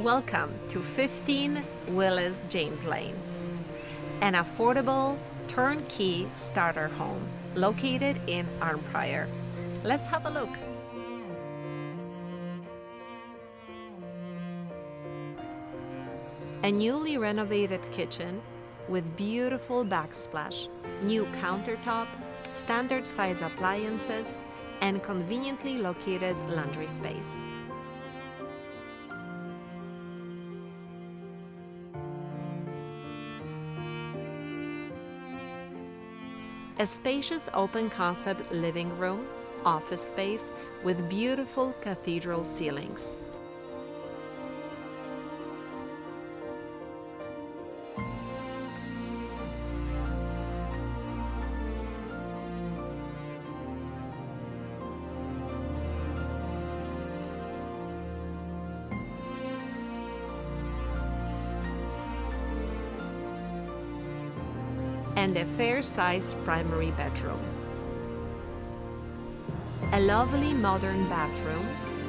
Welcome to 15 Willis James Lane, an affordable turnkey starter home located in Arnprior. Let's have a look. A newly renovated kitchen with beautiful backsplash, new countertop, standard size appliances, and conveniently located laundry space. A spacious open concept living room, office space with beautiful cathedral ceilings. And a fair-sized primary bedroom. A lovely modern bathroom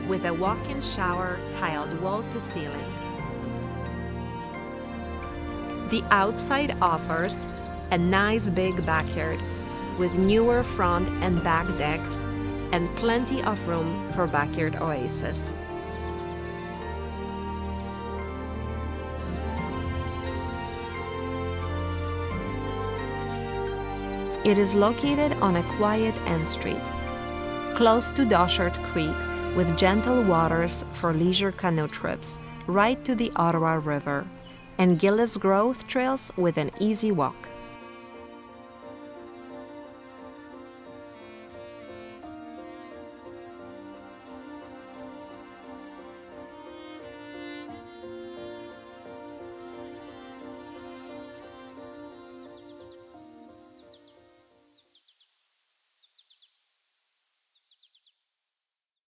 with a walk-in shower tiled wall to ceiling. The outside offers a nice big backyard with newer front and back decks and plenty of room for backyard oasis. It is located on a quiet end street, close to Dochart Creek, with gentle waters for leisure canoe trips right to the Ottawa River, and Gillies Grove trails with an easy walk.